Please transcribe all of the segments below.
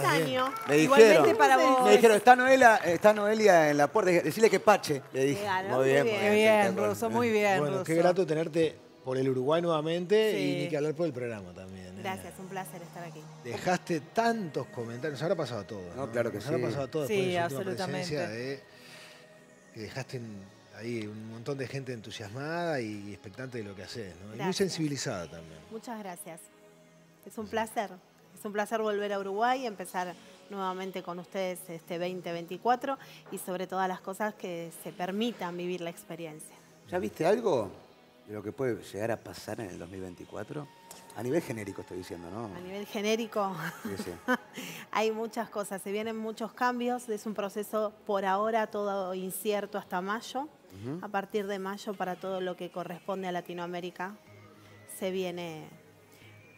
Feliz año. Me Igualmente dijeron, para vos. me dijeron, está Noelia, está Noelia en la puerta, decirle que pache. Le dije, Claro, muy bien, muy muy bien. Qué bien, espectacular. Ruso, muy bien, Bueno, Ruso. qué grato tenerte por el Uruguay nuevamente Sí. y ni que hablar por el programa también. ¿eh? Gracias, un placer estar aquí. Dejaste tantos comentarios, nos habrá pasado a todos. No, claro que Nos habrá sí. pasado a todos Sí, después de su última absolutamente. presencia de que dejaste ahí un montón de gente entusiasmada y expectante de lo que haces, ¿no? Y muy sensibilizada también. Muchas gracias. Es un placer. Es un placer volver a Uruguay y empezar nuevamente con ustedes este 2024 y sobre todas las cosas que se permitan vivir la experiencia. ¿Ya viste algo de lo que puede llegar a pasar en el 2024? A nivel genérico estoy diciendo, ¿no? A nivel genérico, Sí, sí. hay muchas cosas, se vienen muchos cambios, es un proceso por ahora todo incierto hasta mayo. A partir de mayo, para todo lo que corresponde a Latinoamérica, se viene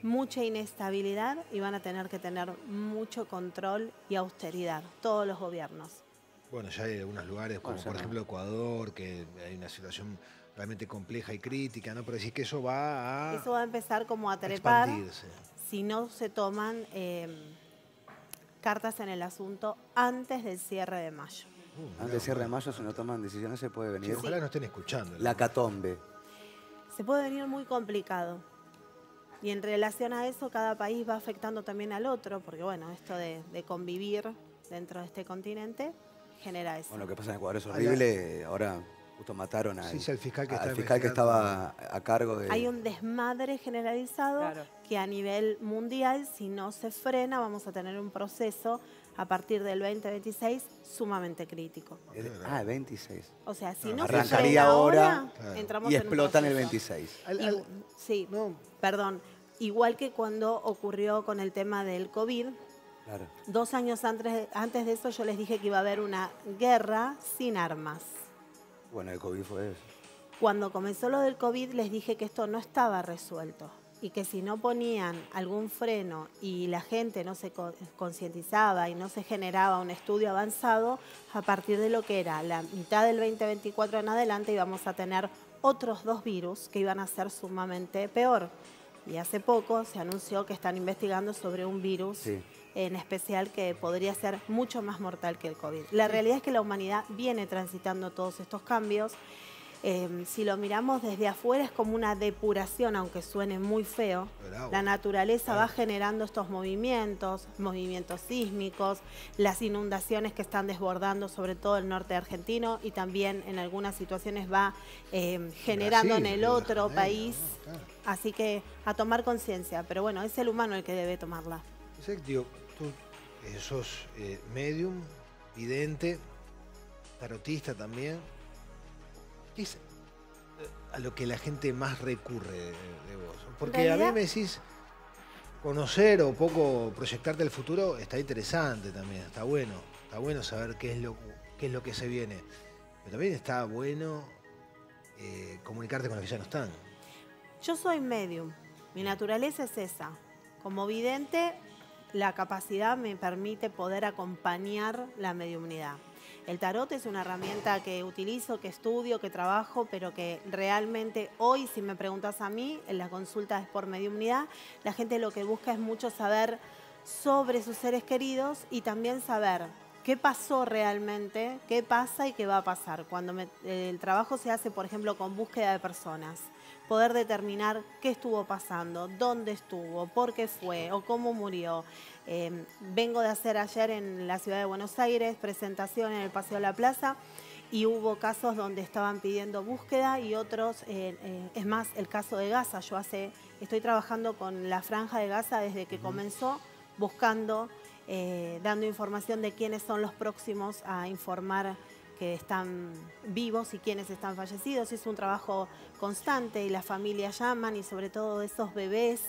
mucha inestabilidad y van a tener que tener mucho control y austeridad, todos los gobiernos. Bueno, ya hay algunos lugares, como por ejemplo Ecuador, que hay una situación realmente compleja y crítica, ¿no? Pero decís que eso va a Eso va a empezar como a trepar expandirse. si no se toman eh, cartas en el asunto antes del cierre de mayo. Uh, Antes del cierre de mayo, si no toman decisiones, se puede Sí, venir ojalá no estén escuchando. la catombe. Se puede venir muy complicado. Y en relación a eso, cada país va afectando también al otro, porque bueno, esto de, de convivir dentro de este continente genera eso. Bueno, lo que pasa en Ecuador es horrible. Ahora justo mataron al, Sí, sí, al fiscal que al está fiscal que estaba a cargo de... Hay un desmadre generalizado Claro. que a nivel mundial, si no se frena, vamos a tener un proceso a partir del 2026 sumamente crítico. Ah, el 26. O sea, si Ah, no se arrancaría frena ahora ahora, Claro. entramos Y en un explotan el proceso. 26. Al- Y- al- sí, no, perdón. Igual que cuando ocurrió con el tema del COVID, Claro. dos años antes, antes de eso yo les dije que iba a haber una guerra sin armas. Bueno, el COVID fue eso. Cuando comenzó lo del COVID les dije que esto no estaba resuelto y que si no ponían algún freno y la gente no se co- concientizaba y no se generaba un estudio avanzado, a partir de lo que era la mitad del 2024 en adelante íbamos a tener otros dos virus que iban a ser sumamente peor. Y hace poco se anunció que están investigando sobre un virus Sí. en especial que podría ser mucho más mortal que el COVID. La realidad es que la humanidad viene transitando todos estos cambios. Eh, si lo miramos desde afuera es como una depuración, aunque suene muy feo. La naturaleza va generando estos movimientos, movimientos sísmicos, las inundaciones que están desbordando sobre todo el norte argentino y también en algunas situaciones va eh, generando Brasil, en el otro país. ¿no? Claro. Así que a tomar conciencia, pero bueno, es el humano el que debe tomarla. Digo, tú eh, sos eh, medium, vidente, tarotista también. ¿Qué es eh, a lo que la gente más recurre de, de vos? Porque a mí me decís, conocer o poco proyectarte el futuro está interesante también, está bueno. Está bueno saber qué es lo, qué es lo que se viene. Pero también está bueno eh, comunicarte con los que ya no están. Yo soy medium, mi naturaleza es esa. Como vidente, la capacidad me permite poder acompañar la mediumnidad. El tarot es una herramienta que utilizo, que estudio, que trabajo, pero que realmente hoy, si me preguntas a mí, en la consulta es por mediumnidad, la gente lo que busca es mucho saber sobre sus seres queridos y también saber qué pasó realmente, qué pasa y qué va a pasar. Cuando me- el trabajo se hace, por ejemplo, con búsqueda de personas, poder determinar qué estuvo pasando, dónde estuvo, por qué fue o cómo murió. Eh, vengo de hacer ayer en la ciudad de Buenos Aires presentación en el Paseo de la Plaza y hubo casos donde estaban pidiendo búsqueda y otros, eh, eh, es más, el caso de Gaza. Yo hace, estoy trabajando con la franja de Gaza desde que comenzó, buscando, eh, dando información de quiénes son los próximos a informar que están vivos y quiénes están fallecidos. Es un trabajo constante y las familias llaman y sobre todo esos bebés,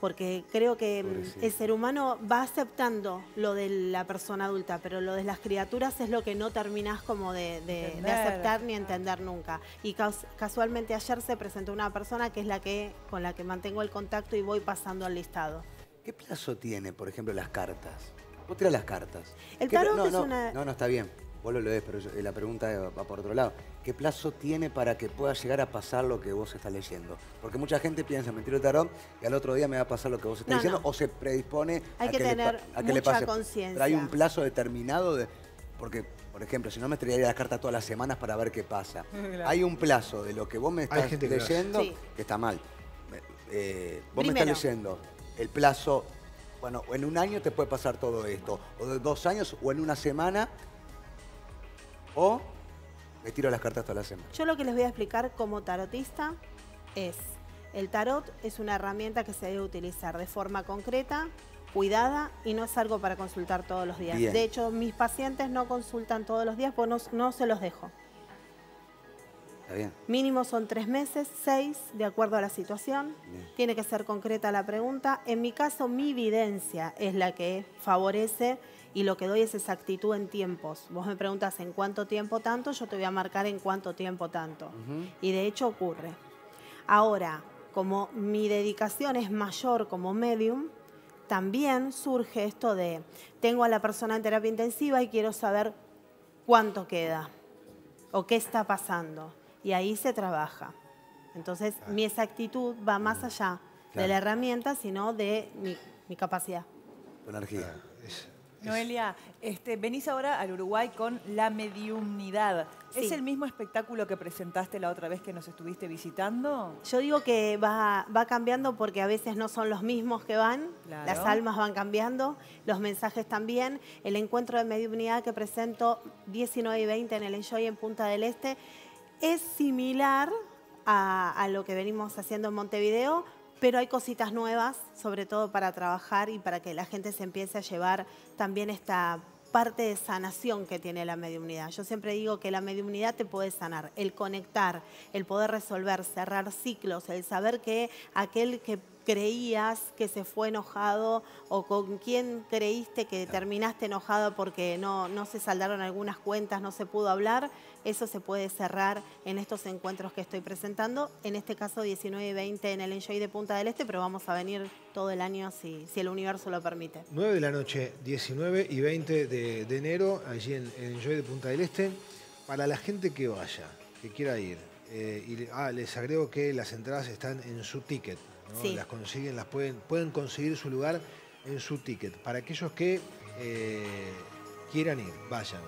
porque creo que mm, Pobrecito. el ser humano va aceptando lo de la persona adulta, pero lo de las criaturas es lo que no terminás como de, de- de Entender. aceptar ni entender nunca. Y casualmente ayer se presentó una persona que es la que con la que mantengo el contacto y voy pasando al listado. ¿Qué plazo tiene, por ejemplo, las cartas? Vos tirás las cartas. El ¿Qué pla- tarot no, es no, una- No, no, está bien. Vos lo lees, pero yo- eh, la pregunta va por otro lado. ¿Qué plazo tiene para que pueda llegar a pasar lo que vos estás leyendo? Porque mucha gente piensa, me tiro el tarot y al otro día me va a pasar lo que vos estás No, diciendo no. o se predispone Hay a que que, le, tener pa- a que le mucha pase. conciencia. Pero hay un plazo determinado de... Porque, por ejemplo, si no me traería las cartas todas las semanas para ver qué pasa. Claro. Hay un plazo de lo que vos me estás leyendo Sí. que está mal. Eh, vos me estás leyendo el plazo, bueno, en un año te puede pasar todo esto, o de dos años, o en una semana, o me tiro las cartas toda la semana. Yo lo que les voy a explicar como tarotista es, el tarot es una herramienta que se debe utilizar de forma concreta, cuidada y no es algo para consultar todos los días. Bien. De hecho, mis pacientes no consultan todos los días porque no, no se los dejo. ¿Está bien? Mínimo son tres meses, seis, de acuerdo a la situación. Bien. Tiene que ser concreta la pregunta. En mi caso, mi evidencia es la que favorece y lo que doy es exactitud en tiempos. Vos me preguntas en cuánto tiempo tanto, yo te voy a marcar en cuánto tiempo tanto. Y de hecho ocurre. Ahora, como mi dedicación es mayor como medium, también surge esto de, tengo a la persona en terapia intensiva y quiero saber cuánto queda o qué está pasando. Y ahí se trabaja. Entonces, mi exactitud va más allá de la herramienta, sino de mi, mi capacidad. Energía. Noelia, este, venís ahora al Uruguay con la mediumnidad. ¿Es el mismo espectáculo que presentaste la otra vez que nos estuviste visitando? Yo digo que va, va cambiando porque a veces no son los mismos que van, Claro. las almas van cambiando, los mensajes también. El encuentro de mediunidad que presento 19 y 20 en el Enjoy en Punta del Este es similar a, a lo que venimos haciendo en Montevideo, pero hay cositas nuevas, sobre todo para trabajar y para que la gente se empiece a llevar también esta parte de sanación que tiene la mediunidad. Yo siempre digo que la mediunidad te puede sanar, el conectar, el poder resolver, cerrar ciclos, el saber que aquel que creías que se fue enojado o con quien creíste que terminaste enojado porque no, no se saldaron algunas cuentas, no se pudo hablar, eso se puede cerrar en estos encuentros que estoy presentando, en este caso 19 y 20 en el Enjoy de Punta del Este, pero vamos a venir todo el año si, si el universo lo permite. 9 de la noche, 19 y 20 de, de enero, allí en, en Enjoy de Punta del Este. Para la gente que vaya, que quiera ir, eh, y ah, les agrego que las entradas están en su ticket. ¿No? Sí. Las consiguen, las pueden, pueden conseguir su lugar en su ticket. Para aquellos que eh, quieran ir, vayan.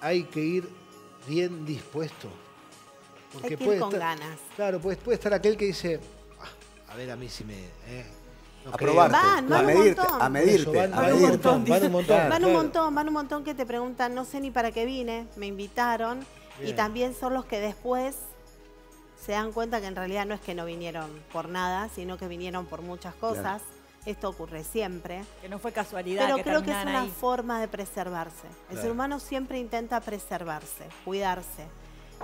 Hay que ir bien dispuesto. Hay que ir con ganas. Claro, puede, puede estar aquel que dice, "Ah, a ver, a mí si me... eh, no A creo". probarte, Van, van a un medirte, montón. a medirte, eso van, a van un montón, van un montón. Claro. Van un claro. montón, van un montón que te preguntan, no sé ni para qué vine, me invitaron. Y también son los que después se dan cuenta que en realidad no es que no vinieron por nada, sino que vinieron por muchas cosas. Esto ocurre siempre. Que no fue casualidad. Pero que creo que es una ahí. forma de preservarse. El Claro. ser humano siempre intenta preservarse, cuidarse.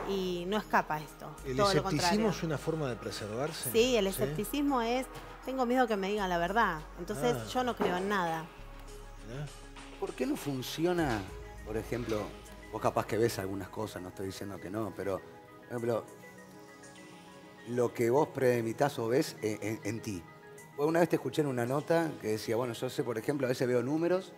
Y no escapa esto. ¿El todo lo escepticismo es una forma de preservarse? Sí, el escepticismo es, tengo miedo que me digan la verdad. Entonces Ah. yo no creo en nada. ¿Por qué no funciona, por ejemplo, vos capaz que ves algunas cosas, no estoy diciendo que no, pero, por ejemplo, lo que vos premeditas o ves en, en- en ti? Una vez te escuché en una nota que decía, bueno, yo sé, por ejemplo, a veces veo números,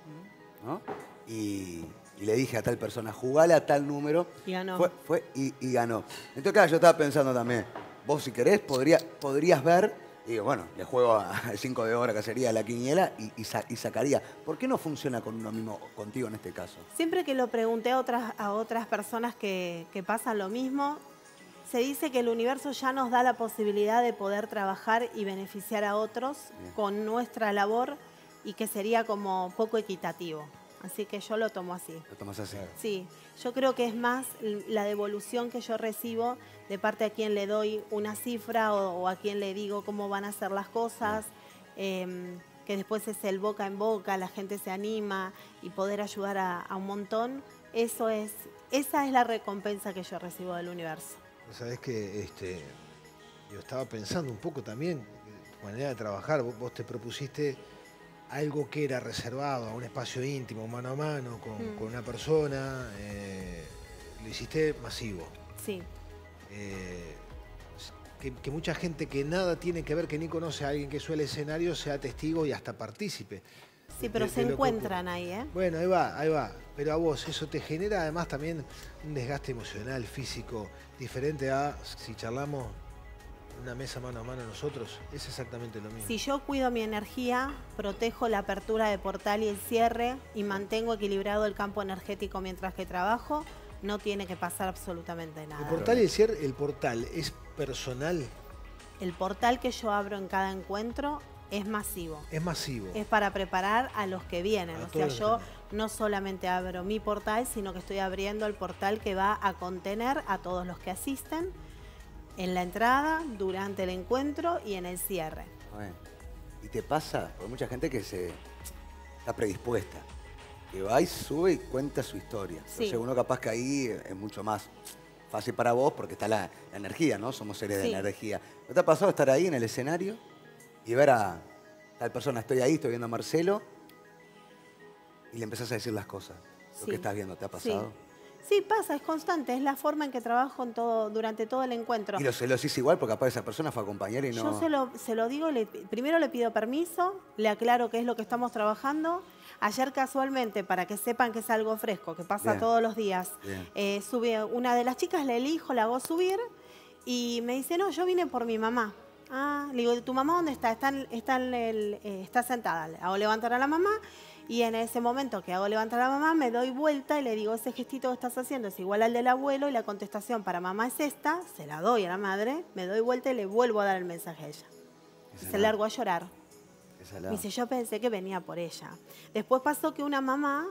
¿no? Y, y le dije a tal persona, jugale a tal número. Y ganó. Fue, fue y, y ganó. Entonces, claro, yo estaba pensando también, vos si querés podría, podrías ver, y digo, bueno, le juego al 5 de hora que sería la quiniela y, y sa- y sacaría. ¿Por qué no funciona con uno mismo, contigo en este caso? Siempre que lo pregunté a otras, a otras personas que, que pasan lo mismo, se dice que el universo ya nos da la posibilidad de poder trabajar y beneficiar a otros Bien. con nuestra labor y que sería como poco equitativo. Así que yo lo tomo así. Lo tomas así. Sí, yo creo que es más la devolución que yo recibo de parte a quien le doy una cifra o, o a quien le digo cómo van a ser las cosas, em, que después es el boca en boca, la gente se anima y poder ayudar a, a un montón. Eso es, esa es la recompensa que yo recibo del universo. Sabes que este, yo estaba pensando un poco también, tu manera de trabajar, vos, vos te propusiste algo que era reservado a un espacio íntimo, mano a mano, con, Mm. con una persona, eh, lo hiciste masivo. Sí, Eh, que, que mucha gente que nada tiene que ver, que ni conoce a alguien que suele escenario, sea testigo y hasta partícipe. Sí, pero de- se de encuentran ahí, ¿eh? Bueno, ahí va, ahí va. Pero a vos eso te genera además también un desgaste emocional, físico, diferente a si charlamos una mesa mano a mano nosotros. Es exactamente lo mismo. Si yo cuido mi energía, protejo la apertura de portal y el cierre y mantengo equilibrado el campo energético mientras que trabajo, no tiene que pasar absolutamente El nada. portal y el cierre, el portal es personal, El portal que yo abro en cada encuentro es masivo. es masivo. Es para preparar a los que vienen. A o sea, yo. No solamente abro mi portal, sino que estoy abriendo el portal que va a contener a todos los que asisten en la entrada, durante el encuentro y en el cierre. Y te pasa, por mucha gente que se está predispuesta, que va y sube y cuenta su historia. Sí. Entonces uno capaz que ahí es mucho más fácil para vos porque está la, la energía, ¿no? Somos seres Sí. de energía. ¿No te ha pasado estar ahí en el escenario y ver a tal persona, estoy ahí, estoy viendo a Marcelo, y le empezás a decir las cosas? Lo Sí. que estás viendo, ¿te ha pasado? Sí, pasa, es constante, es la forma en que trabajo en todo, durante todo el encuentro. Y lo, se lo decís igual porque capaz esa persona fue a acompañar y no... Yo se lo, se lo digo, le- primero le pido permiso, le aclaro qué es lo que estamos trabajando. Ayer casualmente, para que sepan que es algo fresco, que pasa Bien. todos los días, eh, sube una de las chicas, la elijo, la hago subir y me dice, no, yo vine por mi mamá. Ah, le digo, ¿tu mamá dónde está? Está, en- está, en el- eh, está sentada. Le hago levantar a la mamá y en ese momento que hago levantar a la mamá me doy vuelta y le digo, ese gestito que estás haciendo es igual al del abuelo y la contestación para mamá es esta, se la doy a la madre, me doy vuelta y le vuelvo a dar el mensaje a ella. Y se la- largó a llorar. Me dice, yo pensé que venía por ella. Después pasó que una mamá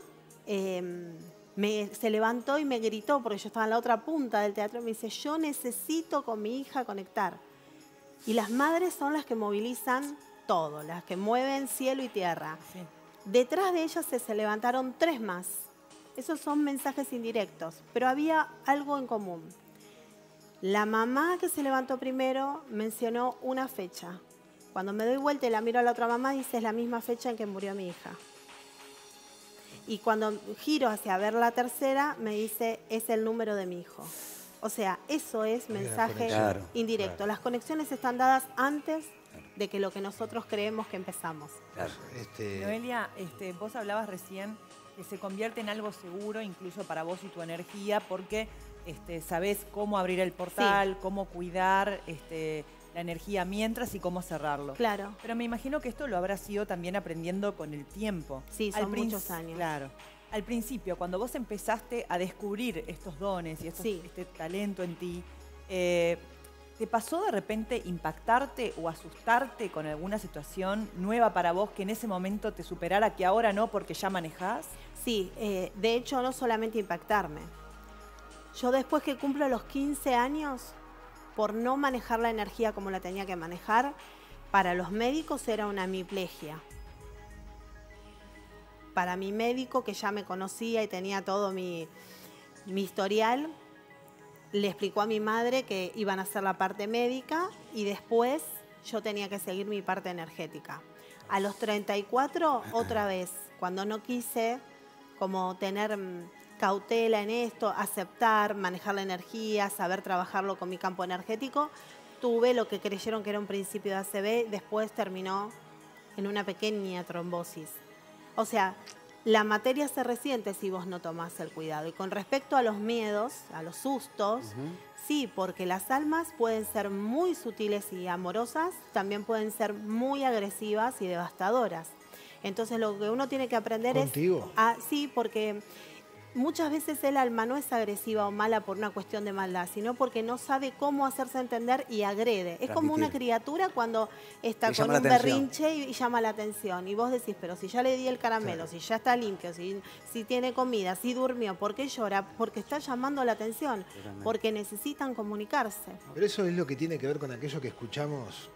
eh, me, se levantó y me gritó, porque yo estaba en la otra punta del teatro, y me dice, yo necesito con mi hija conectar. Y las madres son las que movilizan todo, las que mueven cielo y tierra. Sí. Detrás de ellas se, se levantaron tres más. Esos son mensajes indirectos, pero había algo en común. La mamá que se levantó primero mencionó una fecha. Cuando me doy vuelta y la miro a la otra mamá, dice es la misma fecha en que murió mi hija. Y cuando giro hacia ver la tercera, me dice es el número de mi hijo. O sea, eso es mensaje. Claro, indirecto. claro. Las conexiones están dadas antes de que lo que nosotros creemos que empezamos. Claro. Este, Noelia, este, vos hablabas recién que se convierte en algo seguro incluso para vos y tu energía porque este, sabés cómo abrir el portal, cómo cuidar este, la energía mientras y cómo cerrarlo. Claro. Pero me imagino que esto lo habrás ido también aprendiendo con el tiempo. Sí, son muchos años. Claro. Al principio, cuando vos empezaste a descubrir estos dones y estos- Sí. este talento en ti, eh, ¿te pasó de repente impactarte o asustarte con alguna situación nueva para vos que en ese momento te superara, que ahora no porque ya manejás? Sí, eh, de hecho no solamente impactarme. Yo después que cumplo los 15 años, por no manejar la energía como la tenía que manejar, para los médicos era una hemiplegia. Para mi médico, que ya me conocía y tenía todo mi, mi historial, le explicó a mi madre que iban a hacer la parte médica y después yo tenía que seguir mi parte energética. A los 34, otra vez, cuando no quise como tener mm, cautela en esto, aceptar, manejar la energía, saber trabajarlo con mi campo energético, tuve lo que creyeron que era un principio de ACV, después terminó en una pequeña trombosis. O sea, la materia se resiente si vos no tomás el cuidado. Y con respecto a los miedos, a los sustos, sí, porque las almas pueden ser muy sutiles y amorosas, también pueden ser muy agresivas y devastadoras. Entonces lo que uno tiene que aprender ¿Contigo? es... a- sí, porque muchas veces el alma no es agresiva o mala por una cuestión de maldad, sino porque no sabe cómo hacerse entender y agrede. Es como una criatura cuando está Y con un berrinche y, y llama la atención. Y vos decís, pero si ya le di el caramelo, si ya está limpio, si, si tiene comida, si durmió, ¿por qué llora? Porque está llamando la atención, porque necesitan comunicarse. Pero eso es lo que tiene que ver con aquello que escuchamos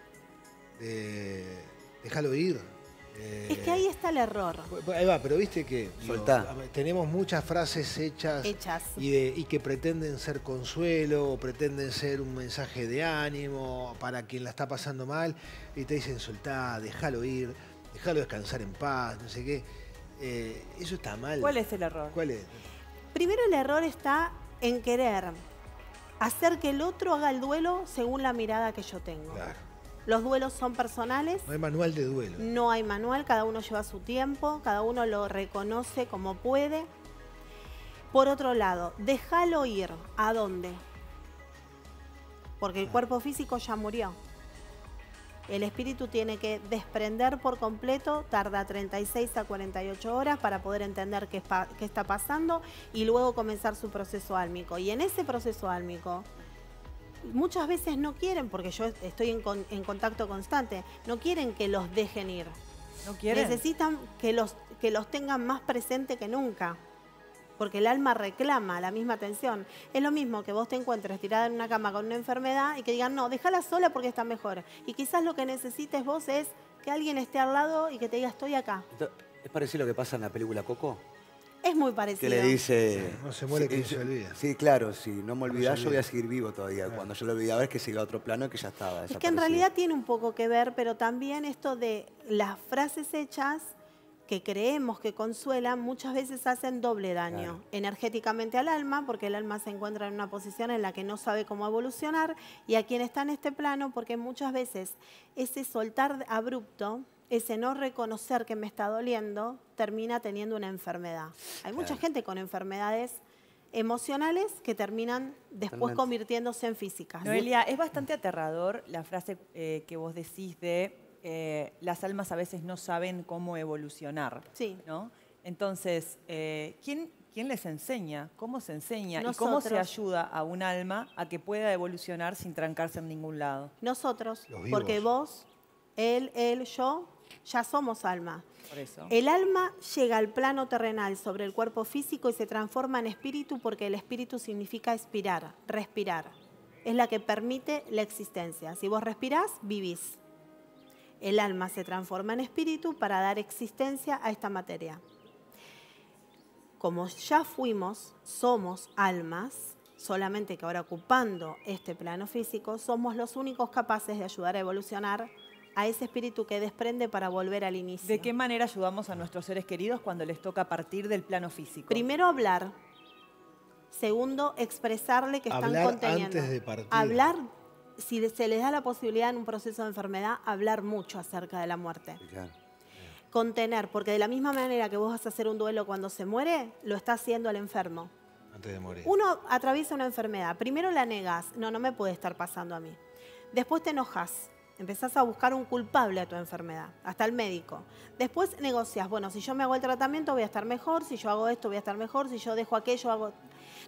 de déjalo ir. Eh, Es que ahí está el error. Ahí va, pero viste que digo, tenemos muchas frases hechas, Hechas. Y, de- y que pretenden ser consuelo o pretenden ser un mensaje de ánimo para quien la está pasando mal y te dicen soltá, déjalo ir, déjalo descansar en paz, no sé qué. Eh, eso está mal. ¿Cuál es el error? ¿Cuál es? Primero el error está en querer hacer que el otro haga el duelo según la mirada que yo tengo. Claro. Los duelos son personales. No hay manual de duelo. No hay manual, cada uno lleva su tiempo, cada uno lo reconoce como puede. Por otro lado, déjalo ir. ¿A dónde? Porque el cuerpo físico ya murió. El espíritu tiene que desprender por completo, tarda 36 a 48 horas para poder entender qué, qué está pasando y luego comenzar su proceso álmico. Y en ese proceso álmico, muchas veces no quieren, porque yo estoy en, en, contacto constante, no quieren que los dejen ir. ¿No quieren? Necesitan que los, que los tengan más presente que nunca. Porque el alma reclama la misma atención. Es lo mismo que vos te encuentres tirada en una cama con una enfermedad y que digan, no, déjala sola porque está mejor. Y quizás lo que necesites vos es que alguien esté al lado y que te diga, estoy acá. ¿Es parecido a lo que pasa en la película Coco? Es muy parecido. Que le dice... No se muere sí, que se olvida. Sí, claro, si no me olvidas yo voy a seguir vivo todavía. Cuando yo lo olvidaba es que siga a otro plano que ya estaba. Es que en realidad tiene un poco que ver, pero también esto de las frases hechas que creemos que consuelan, muchas veces hacen doble daño energéticamente al alma, porque el alma se encuentra en una posición en la que no sabe cómo evolucionar, y a quien está en este plano, porque muchas veces ese soltar abrupto, ese no reconocer que me está doliendo, termina teniendo una enfermedad. Hay mucha gente con enfermedades emocionales que terminan después convirtiéndose en físicas. Noelia, es bastante aterrador la frase eh, que vos decís de eh, las almas a veces no saben cómo evolucionar. Sí. ¿no? Entonces, eh, ¿quién, ¿quién, les enseña? ¿Cómo se enseña? ¿Y cómo se ayuda a un alma a que pueda evolucionar sin trancarse en ningún lado? Nosotros, porque vos, él, él, yo, ya somos alma. Por eso. El alma llega al plano terrenal sobre el cuerpo físico y se transforma en espíritu porque el espíritu significa expirar, respirar. Es la que permite la existencia. Si vos respirás, vivís el alma se transforma en espíritu para dar existencia a esta materia. Como ya fuimos, somos almas, solamente que ahora ocupando este plano físico, somos los únicos capaces de ayudar a evolucionar a ese espíritu que desprende para volver al inicio. ¿De qué manera ayudamos a nuestros seres queridos cuando les toca partir del plano físico? Primero hablar. Segundo, expresarle que están conteniendo. Antes de partir. Hablar si se les da la posibilidad en un proceso de enfermedad, hablar mucho acerca de la muerte. Contener, porque de la misma manera que vos vas a hacer un duelo cuando se muere, lo está haciendo el enfermo. Antes de morir. Uno atraviesa una enfermedad. Primero la negas, no, no me puede estar pasando a mí. Después te enojas, empezás a buscar un culpable a tu enfermedad, hasta el médico. Después negocias, bueno, si yo me hago el tratamiento voy a estar mejor, si yo hago esto voy a estar mejor, si yo dejo aquello hago...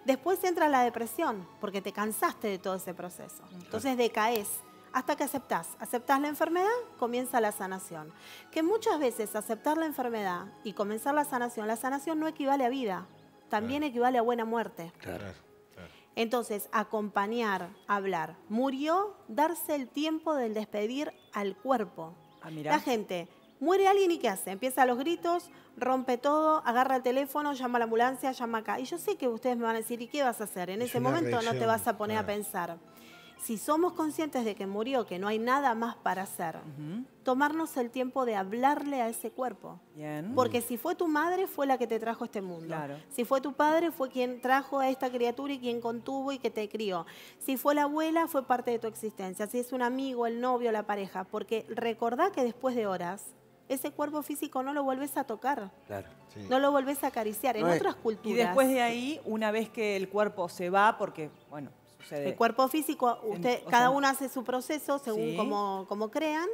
Después entra la depresión, porque te cansaste de todo ese proceso. Entonces decaes hasta que aceptás. Aceptás la enfermedad, comienza la sanación. Que muchas veces aceptar la enfermedad y comenzar la sanación, la sanación no equivale a vida, también equivale a buena muerte. Claro. Entonces, acompañar, hablar. Murió, darse el tiempo del despedir al cuerpo. Ah, la gente Muere alguien y ¿qué hace? Empieza a los gritos, rompe todo, agarra el teléfono, llama a la ambulancia, llama acá. Y yo sé que ustedes me van a decir, ¿y qué vas a hacer? En ese momento no te vas a poner a pensar. Si somos conscientes de que murió, que no hay nada más para hacer, tomarnos el tiempo de hablarle a ese cuerpo. Porque si fue tu madre, fue la que te trajo a este mundo. Si fue tu padre, fue quien trajo a esta criatura y quien contuvo y que te crió. Si fue la abuela, fue parte de tu existencia. Si es un amigo, el novio, la pareja. Porque recordá que después de horas, ese cuerpo físico no lo vuelves a tocar. Claro. No lo vuelves a acariciar. en otras culturas. Y después de ahí, una vez que el cuerpo se va, porque, bueno, sucede. El cuerpo físico, usted, cada uno hace su proceso según como, crean.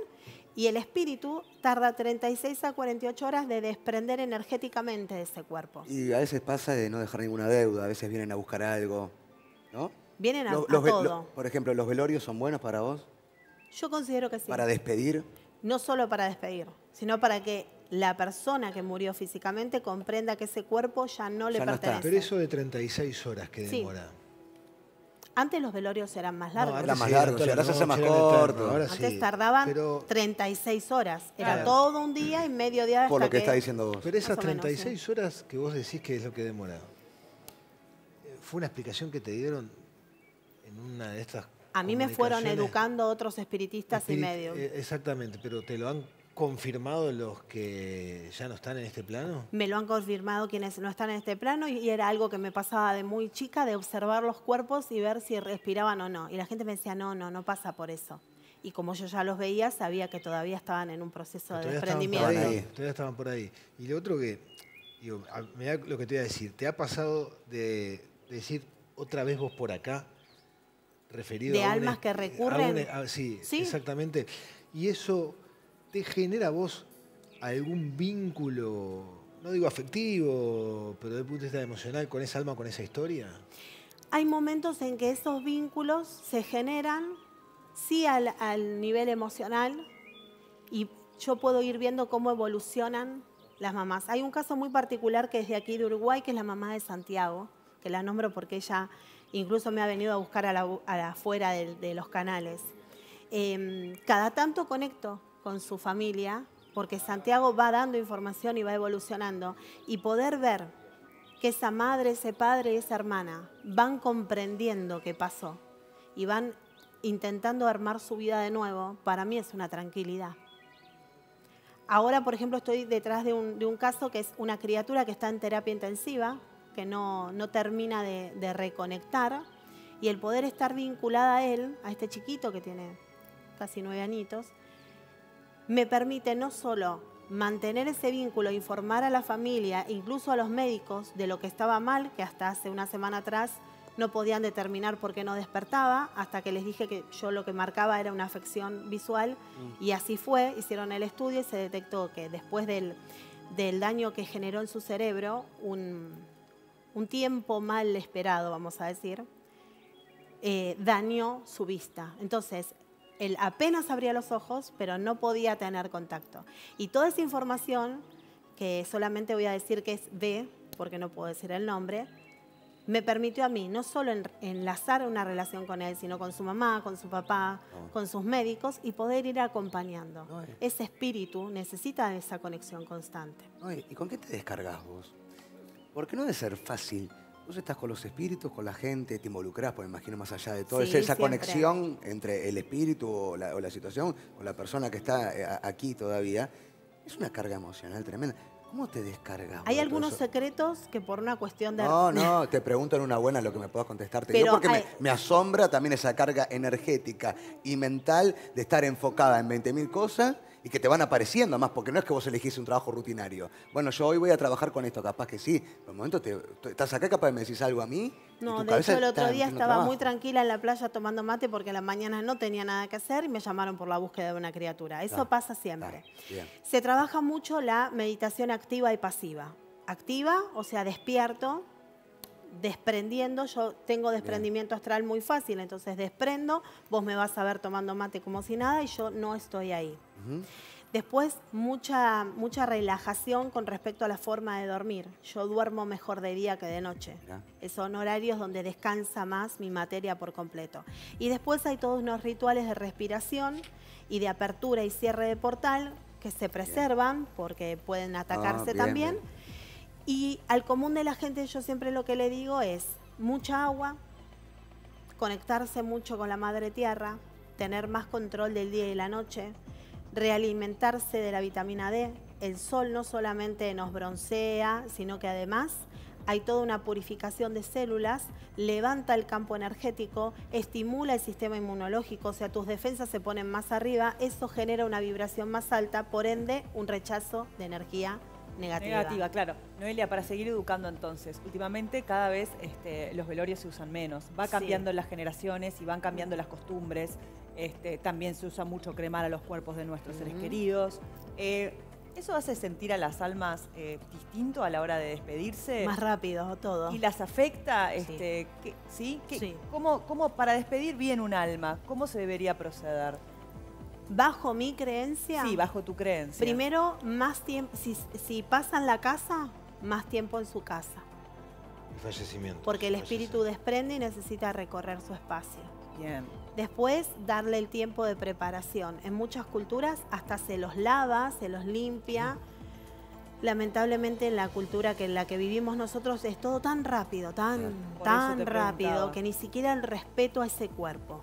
Y el espíritu tarda 36 a 48 horas de desprender energéticamente de ese cuerpo. Y a veces pasa de no dejar ninguna deuda, a veces vienen a buscar algo, ¿no? Vienen a, todo. por ejemplo, ¿los velorios son buenos para vos? Yo considero que sí. ¿Para despedir? No solo para despedir sino para que la persona que murió físicamente comprenda que ese cuerpo ya no le pertenece. Pero eso de 36 horas que demora. Antes los velorios eran más largos. No, más largos, ahora se hace más corto. Antes tardaban 36 horas. Era todo un día y medio día Por lo que, está diciendo vos. Pero esas 36 horas que vos decís que es lo que demora, ¿fue una explicación que te dieron en una de estas A mí me fueron educando otros espiritistas y medios. Eh, exactamente, pero te lo han confirmado los que ya no están en este plano? Me lo han confirmado quienes no están en este plano y era algo que me pasaba de muy chica, de observar los cuerpos y ver si respiraban o no. Y la gente me decía, no, no, no pasa por eso. y como yo ya los veía, sabía que todavía estaban en un proceso de desprendimiento. Estaban por ahí, todavía estaban por ahí. Y lo otro que, digo, mirá lo que te voy a decir, ¿te ha pasado de, de decir otra vez vos por acá? Referido ¿De a almas que a recurren? un- a- sí, Sí. exactamente. Y eso te genera vos algún vínculo, no digo afectivo, pero desde el punto de vista emocional, con esa alma, con esa historia. Hay momentos en que esos vínculos se generan, sí al, nivel emocional, y yo puedo ir viendo cómo evolucionan las mamás. Hay un caso muy particular que es de aquí de Uruguay, que es la mamá de Santiago, que la nombro porque ella incluso me ha venido a buscar a la, a afuera de, de los canales. Em, cada tanto conecto con su familia, porque Santiago va dando información y va evolucionando, y poder ver que esa madre, ese padre y esa hermana van comprendiendo qué pasó y van intentando armar su vida de nuevo, para mí es una tranquilidad. Ahora, por ejemplo, estoy detrás de un, caso que es una criatura que está en terapia intensiva, que no, no termina de, de reconectar, y el poder estar vinculada a él, a este chiquito que tiene casi nueve añitos, me permite no solo mantener ese vínculo, informar a la familia, incluso a los médicos, de lo que estaba mal, que hasta hace una semana atrás no podían determinar por qué no despertaba, hasta que les dije que yo lo que marcaba era una afección visual, y así fue, hicieron el estudio y se detectó que después del, del daño que generó en su cerebro, un, un tiempo mal esperado, vamos a decir, eh, dañó su vista. Entonces, él apenas abría los ojos, pero no podía tener contacto. Y toda esa información, que solamente voy a decir que es B, porque no puedo decir el nombre, me permitió a mí no solo en- enlazar una relación con él, sino con su mamá, con su papá, No. con sus médicos y poder ir acompañando. No, eh. Ese espíritu necesita esa conexión constante. ¿no? ¿Y y con qué te descargas vos? Porque no debe ser fácil. Vos estás con los espíritus, con la gente, te involucrás, pues me imagino más allá de todo, Sí, es esa siempre. conexión entre el espíritu o la, o la situación con la persona que está eh, aquí todavía. Es una carga emocional tremenda. ¿Cómo te descargas? Hay algunos eso? secretos que por una cuestión de... No, no, te pregunto en una buena lo que me puedas contestarte. Pero yo porque me, me asombra también esa carga energética y mental de estar enfocada en 20.000 cosas y que te van apareciendo, además, porque no es que vos elegís un trabajo rutinario. Bueno, yo hoy voy a trabajar con esto, capaz que sí. Por el momento te, estás acá, capaz de me decís algo a mí. No, de hecho el otro día estaba trabajo. muy tranquila en la playa tomando mate porque a la mañana no tenía nada que hacer y me llamaron por la búsqueda de una criatura. Eso Está, pasa siempre. está, bien. Se trabaja mucho la meditación activa y pasiva. Activa, o sea, despierto, desprendiendo. Yo tengo desprendimiento astral muy fácil, entonces desprendo, vos me vas a ver tomando mate como si nada y yo no estoy ahí. Después, mucha, mucha relajación con respecto a la forma de dormir. Yo duermo mejor de día que de noche. Son horarios donde descansa más mi materia por completo. Y después hay todos unos rituales de respiración y de apertura y cierre de portal que se preservan porque pueden atacarse bien, también. bien. Y al común de la gente yo siempre lo que le digo es mucha agua, conectarse mucho con la madre tierra, tener más control del día y la noche, realimentarse de la vitamina D. El sol no solamente nos broncea, sino que además hay toda una purificación de células, levanta el campo energético, estimula el sistema inmunológico, o sea, tus defensas se ponen más arriba, eso genera una vibración más alta, por ende, un rechazo de energía negativa. Negativa, claro. Noelia, para seguir educando entonces, últimamente cada vez este, los velorios se usan menos. Va Sí. cambiando las generaciones y van cambiando las costumbres. Este, también se usa mucho cremar a los cuerpos de nuestros seres queridos. Eh, ¿Eso hace sentir a las almas eh, distinto a la hora de despedirse? Más rápido, todo. ¿Y las afecta? Sí. Este, ¿qué- ¿sí? ¿Qué- Sí. ¿Cómo, cómo para despedir bien un alma? ¿Cómo se debería proceder? Bajo mi creencia, Sí, bajo tu creencia. primero, más tiempo, si, si pasa en la casa, más tiempo en su casa. El fallecimiento. Porque el espíritu desprende y necesita recorrer su espacio. Bien. Después, darle el tiempo de preparación. En muchas culturas hasta se los lava, se los limpia. Lamentablemente en la cultura que en la que vivimos nosotros es todo tan rápido, tan, Por tan rápido, que ni siquiera el respeto a ese cuerpo.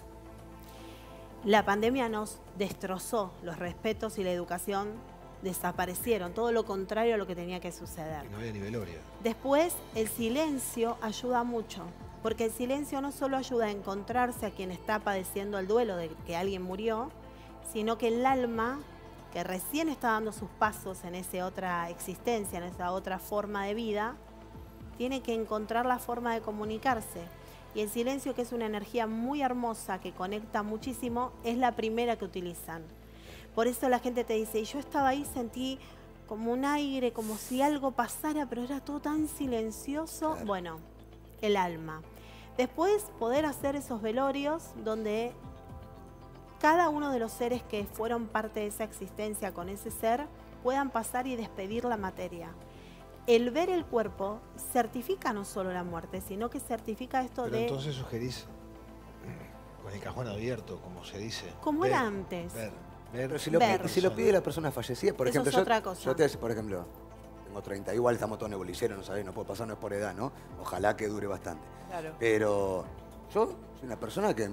La pandemia nos destrozó los respetos y la educación desaparecieron, todo lo contrario a lo que tenía que suceder. No había ni velorio. Después, el silencio ayuda mucho, porque el silencio no solo ayuda a encontrarse a quien está padeciendo el duelo de que alguien murió, sino que el alma, que recién está dando sus pasos en esa otra existencia, en esa otra forma de vida, tiene que encontrar la forma de comunicarse. Y el silencio, que es una energía muy hermosa, que conecta muchísimo, es la primera que utilizan. Por eso la gente te dice, y yo estaba ahí, sentí como un aire, como si algo pasara, pero era todo tan silencioso. Claro. Bueno, el alma. Después poder hacer esos velorios donde cada uno de los seres que fueron parte de esa existencia con ese ser puedan pasar y despedir la materia. El ver el cuerpo certifica no solo la muerte, sino que certifica esto Pero de entonces sugerís mm, con el cajón abierto, como se dice. como Ver, era antes. Ver, ver. Pero si lo, Ver. pi- si lo pide la persona fallecida, por Eso ejemplo, es yo, otra cosa. yo te decía, por ejemplo, tengo 30, igual estamos todos nebuliceros, no sabés, no puedo pasar, no es por edad, ¿no? Ojalá que dure bastante. Claro. Pero yo soy una persona que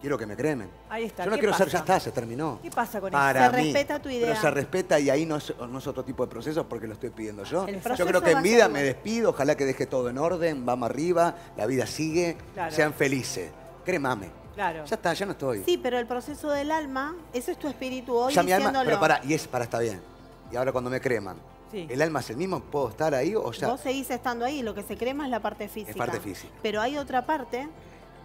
quiero que me cremen. Ahí está. Yo no ¿Qué quiero ser, pasa? ya está, se terminó. ¿Qué pasa con Para Se mí. respeta tu idea. Pero se respeta y ahí no es, no es otro tipo de proceso porque lo estoy pidiendo yo. Yo creo que en vida ser me despido, ojalá que deje todo en orden, vamos arriba, la vida sigue, Claro. sean felices. Crémame. Claro. Ya está, ya no estoy. Sí, pero el proceso del alma, eso es tu espíritu hoy ya mi alma, pero para, y es para está bien. Y ahora cuando me creman, Sí. ¿el alma es el mismo? ¿Puedo estar ahí o ya? Vos seguís estando ahí, lo que se crema es la parte física. parte física. Pero hay otra parte,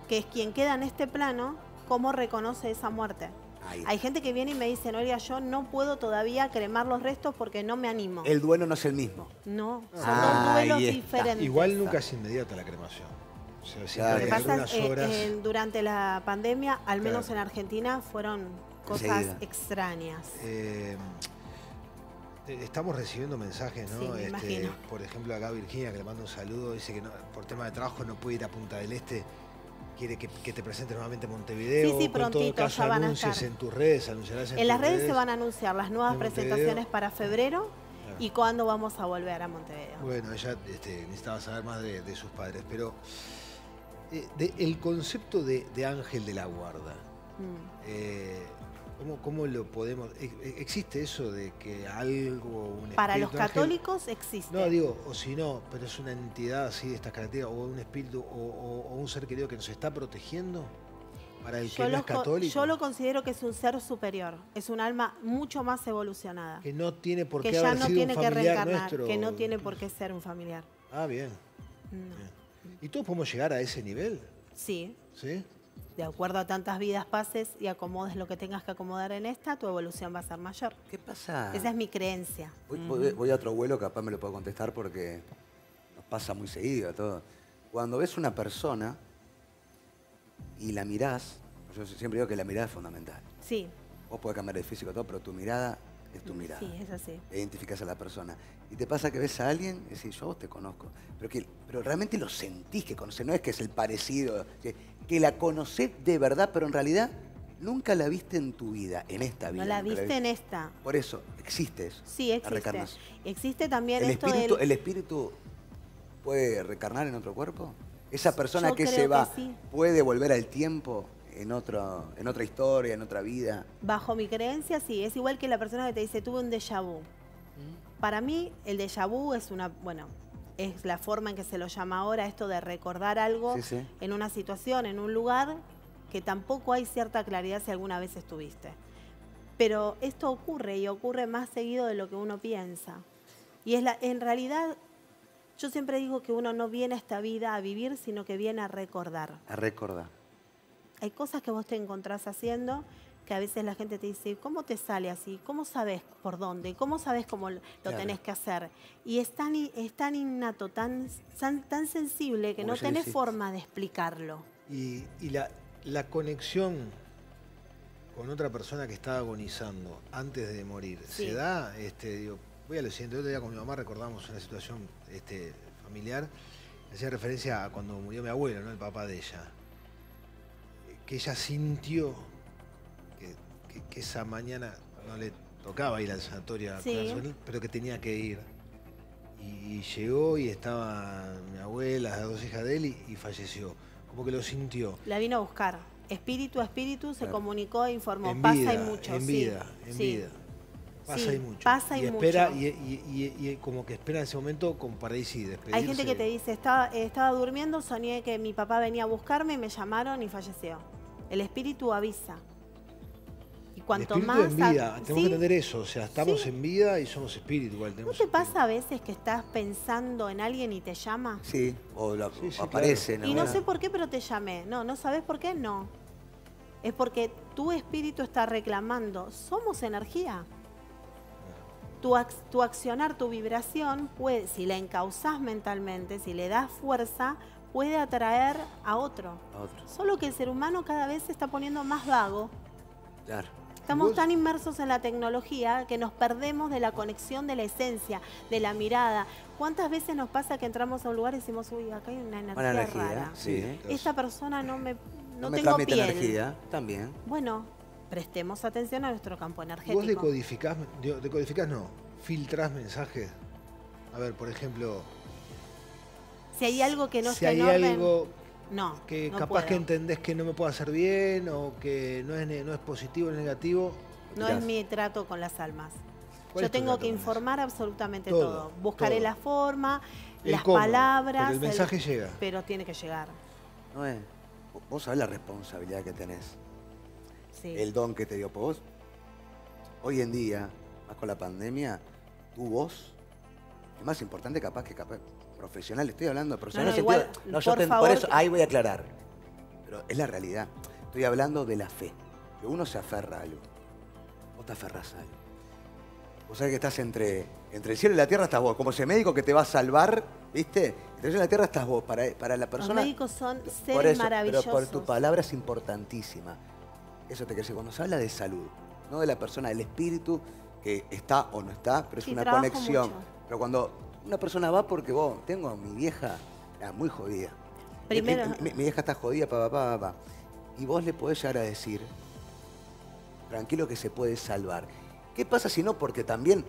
que es quien queda en este plano, cómo reconoce esa muerte. Hay gente que viene y me dice, Noelia, yo no puedo todavía cremar los restos porque no me animo. El duelo no es el mismo. No, son dos duelos está. diferentes. Igual nunca es inmediata la cremación. O sea, Claro. Lo que pasa es que horas. eh, durante la pandemia, al menos en Argentina, fueron cosas extrañas. Eh, estamos recibiendo mensajes, ¿no? Sí, me imagino. por ejemplo, acá Virginia, que le mando un saludo, dice que no- por tema de trabajo no puede ir a Punta del Este. Quiere que, que te presentes nuevamente en Montevideo. Sí, sí, prontito, caso ya van a estar. en tus redes, anunciarás en, En las redes se van a anunciar las nuevas presentaciones para febrero Claro. y cuándo vamos a volver a Montevideo. Bueno, ella este, necesitaba saber más de, de sus padres, pero eh, de- el concepto de, de ángel de la guarda, Mm. eh, ¿cómo, cómo lo podemos...? e- e- ¿Existe eso de que algo, un Para los ángel- católicos existe. No, digo, o si no, pero es una entidad así de estas características, o un espíritu, o, o- o un ser querido que nos está protegiendo para el que no es co- católico. yo lo considero que es un ser superior, es un alma mucho más evolucionada, que no tiene por que qué ya haber no sido tiene un que reencarnar, nuestro. que no tiene por qué ser un familiar. Ah, bien. No. bien. ¿Y todos podemos llegar a ese nivel? Sí, ¿Sí? De acuerdo a tantas vidas pases y acomodes lo que tengas que acomodar en esta, tu evolución va a ser mayor. ¿Qué pasa? Esa es mi creencia. Voy, a otro vuelo, capaz me lo puedo contestar porque nos pasa muy seguido a todos. Cuando ves una persona y la mirás, yo siempre digo que la mirada es fundamental. Sí, Vos podés cambiar el físico y todo, pero tu mirada es tu mirada. sí, es así. Identificás a la persona. Y te pasa que ves a alguien y decís, yo vos te conozco. Pero, que, pero realmente lo sentís que conoces, no es que es el parecido, que, que la conocés de verdad, pero en realidad nunca la viste en tu vida, en esta vida. No la viste en esta. Por eso, existe eso. Sí, existe. Existe también ¿El esto espíritu, del... ¿El espíritu puede reencarnar en otro cuerpo? ¿Esa persona Yo que se que va sí. puede volver al tiempo en, otro, en otra historia, en otra vida? Bajo mi creencia, sí. Es igual que la persona que te dice, tuve un déjà vu. Para mí, el déjà vu es una, bueno, es la forma en que se lo llama ahora, esto de recordar algo Sí, sí. en una situación, en un lugar, que tampoco hay cierta claridad si alguna vez estuviste. Pero esto ocurre y ocurre más seguido de lo que uno piensa. Y es la, en realidad, yo siempre digo que uno no viene a esta vida a vivir, sino que viene a recordar. A recordar. Hay cosas que vos te encontrás haciendo que a veces la gente te dice, ¿cómo te sale así? ¿Cómo sabes por dónde? ¿Cómo sabes cómo lo Claro. tenés que hacer? Y es tan, es tan innato, tan, tan, tan sensible que Como no tenés forma de explicarlo. Y, y la, la conexión con otra persona que está agonizando antes de morir, Sí. ¿se da? Este, digo, voy a lo siguiente, el otro día con mi mamá recordamos una situación este, familiar, hacía referencia a cuando murió mi abuelo, ¿no? el papá de ella, que ella sintió que, que- esa mañana no le tocaba ir al sanatorio, a Sí. pero que tenía que ir. Y llegó y estaba mi abuela, las dos hijas de él, y, y falleció. Como que lo sintió. La vino a buscar. Espíritu a espíritu se Claro. comunicó e informó. en pasa vida, y mucho. en sí, vida, en sí. vida. Pasa y mucho. pasa y espera, mucho. Y, y- y- como que espera ese momento como para irse y despedirse. Hay gente que te dice, estaba, estaba durmiendo, soñé que mi papá venía a buscarme, me llamaron y falleció. El espíritu avisa. Cuanto espíritu más... en a- vida, tenemos ¿sí? que entender eso, o sea, estamos Sí. en vida y somos espíritu igual. ¿No te espíritu. pasa a veces que estás pensando en alguien y te llama? Sí, o, la- Sí, sí, o aparece. Y no sé por qué, pero te llamé. No, ¿no sabes por qué? No. Es porque tu espíritu está reclamando. Somos energía. Tu, ac- tu accionar, tu vibración, puede, si la encauzás mentalmente, si le das fuerza, puede atraer a otro. a otro. Solo que el ser humano cada vez se está poniendo más vago. Claro. Estamos vos? tan inmersos en la tecnología que nos perdemos de la conexión de la esencia, de la mirada. ¿Cuántas veces nos pasa que entramos a un lugar y decimos, uy, acá hay una energía, energía. rara? Sí. Esta persona no me No, no, me tengo piel. energía. También. Bueno, prestemos atención a nuestro campo ¿Vos energético. decodificás, digo, decodificás no, filtrás mensajes? A ver, por ejemplo, Si hay algo que no si está hay en orden, algo no, que no capaz puedo. que entendés que no me puede hacer bien o que no es, no es positivo, es negativo, No es mi trato con las almas. ¿Cuál Yo tengo que informar absolutamente Todo, todo. Buscaré todo. la forma, El las cómo, palabras. pero el mensaje llega. Pero tiene que llegar. No es. Vos sabés la responsabilidad que tenés. Sí. El don que te dio por vos. Hoy en día, más con la pandemia, tu voz es más importante capaz que capaz profesional. Estoy hablando de profesional. No, no, sentido- igual, no, yo por favor, por eso, ahí voy a aclarar. Pero es la realidad. Estoy hablando de la fe. Que uno se aferra a algo. Vos te aferras a algo. Vos sabés que estás entre, entre el cielo y la tierra, estás vos. Como ese médico que te va a salvar, ¿viste? Entre el cielo y la tierra estás vos. Para, para la persona. Los médicos son Por seres eso, maravillosos. Pero por tu palabra es importantísima. Eso te quiero decir. Cuando se habla de salud, no de la persona, del espíritu que está o no está, pero es Sí, una conexión. mucho. Pero cuando una persona va porque vos, tengo a mi vieja ah, muy jodida. Primero- Mi, mi- mi vieja está jodida, pa, pa, pa, pa, pa. Y vos le podés llegar a decir, tranquilo que se puede salvar. ¿Qué pasa si no? Porque también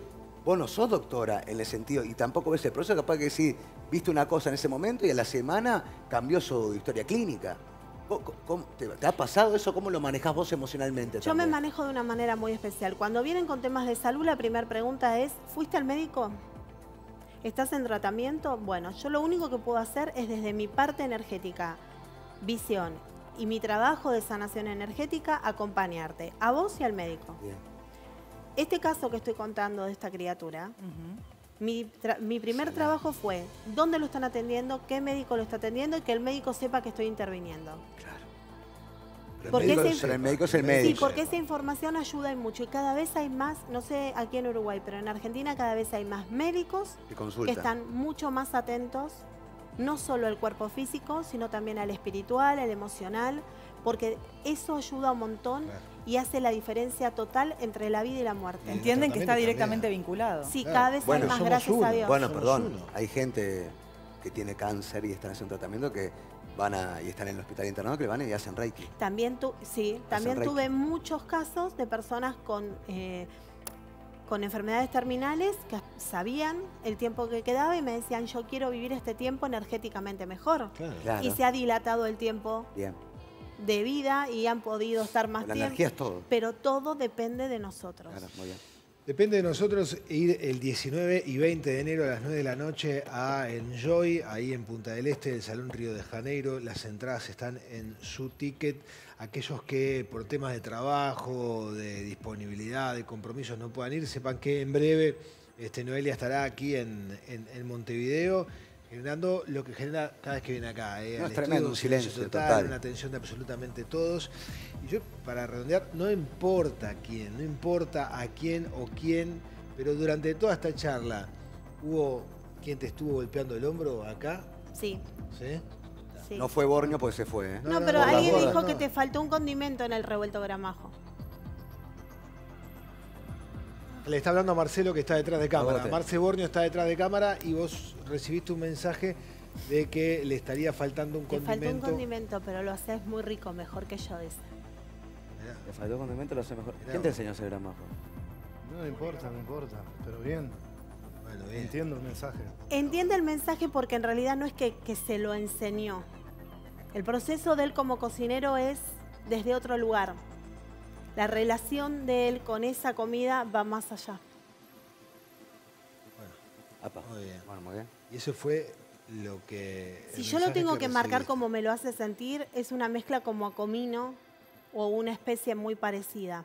vos no sos doctora en el sentido, y tampoco ves el proceso, capaz que sí, viste una cosa en ese momento y a la semana cambió su historia clínica. ¿Cómo- cómo- te, te ha pasado eso? ¿Cómo lo manejás vos emocionalmente? Yo me manejo de una manera muy especial. Cuando vienen con temas de salud, la primera pregunta es, ¿fuiste al médico? ¿Estás en tratamiento? Bueno, yo lo único que puedo hacer es desde mi parte energética, visión y mi trabajo de sanación energética, acompañarte, a vos y al médico. Bien. Este caso que estoy contando de esta criatura, mi primer trabajo fue dónde lo están atendiendo, qué médico lo está atendiendo y que el médico sepa que estoy interviniendo. Claro. Porque el médico, ese- pero el médico es el Sí, porque esa información ayuda mucho. Y cada vez hay más, no sé aquí en Uruguay, pero en Argentina cada vez hay más médicos Que están mucho más atentos, no solo al cuerpo físico, sino también al espiritual, al emocional, porque eso ayuda un montón Claro. y hace la diferencia total entre la vida y la muerte. Entienden que está directamente también. vinculado. Sí, Claro. cada vez Bueno, hay más, gracias uno. a Dios. Bueno, Somos perdón, uno. hay gente que tiene cáncer y están haciendo tratamiento que van a, y están en el hospital internado que van y hacen Reiki. También, tu, sí, también Reiki. tuve muchos casos de personas con, eh, con enfermedades terminales que sabían el tiempo que quedaba y me decían, yo quiero vivir este tiempo energéticamente mejor. Claro. Y se ha dilatado el tiempo Bien. de vida y han podido estar más La tiempo. energía es todo. Pero todo depende de nosotros. Claro, muy bien. Depende de nosotros ir el 19 y 20 de enero a las 9 de la noche a Enjoy, ahí en Punta del Este, el Salón Río de Janeiro. Las entradas están en su ticket. Aquellos que por temas de trabajo, de disponibilidad, de compromisos no puedan ir, sepan que en breve este, Noelia estará aquí en- en Montevideo generando lo que genera cada vez que viene acá. ¿eh? No, es tremendo, estudio, un silencio total, total. una atención de absolutamente todos. Y yo, para redondear, no importa quién, no importa a quién o quién, pero durante toda esta charla, ¿hubo quien te estuvo golpeando el hombro acá? Sí, ¿Sí? sí. No fue Borneo porque se fue. ¿eh? No, No, no, pero no, alguien dijo que te faltó un condimento en el revuelto gramajo. Le está hablando a Marcelo que está detrás de cámara. Marce Borneo está detrás de cámara y vos recibiste un mensaje de que le estaría faltando un Te faltó un condimento. condimento, pero lo haces muy rico, mejor que yo, dice. Le faltó condimento, lo hace mejor. Mirá ¿Quién te enseñó a hacer gramajo? No me importa, no importa, pero bien, Bueno, bien. entiendo el mensaje. Entiende el mensaje porque en realidad no es que, que se lo enseñó. El proceso de él como cocinero es desde otro lugar. La relación de él con esa comida va más allá. Apa. Muy bien. Bueno, muy bien. Y eso fue lo que. Si yo lo tengo que marcar como me lo hace sentir, es una mezcla como a comino o una especie muy parecida.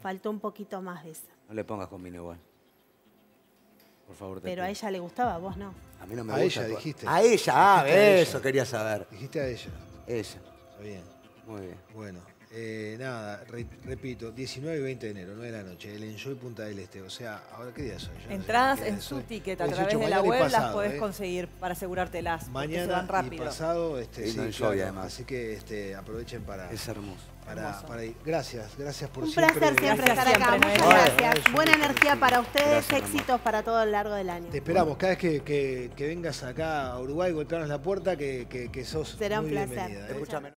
Faltó un poquito más de eso. No le pongas con vino igual. Por favor, te Pero a ella le gustaba, a vos no. A mí no me A gusta. ella co- dijiste. A ella, ah, Dijiste a eso ella. quería saber. Dijiste a ella. Ella. Está bien. Muy bien. Bueno, eh, nada, re- repito, 19 y 20 de enero, 9 de la noche, el Enjoy Punta del Este. O sea, ¿ahora qué día soy? Yo no sé Entradas en su soy. ticket a 18, través de la y web las podés ¿eh? conseguir para asegurártelas. Mañana van y rápido. pasado, este, Lindo sí, Enjoy, claro. además. Así que este, aprovechen para, Es hermoso. para, Hermoso. para ir. Gracias, gracias por Un siempre. placer siempre Gracias estar acá. siempre, Muchas gracias. Buena un energía para ustedes, Gracias, éxitos para todo el largo del año. Te esperamos, cada vez que, que- que vengas acá a Uruguay, golpearnos la puerta, que, que, que sos Será un muy placer. bienvenida, ¿eh? Escúchame.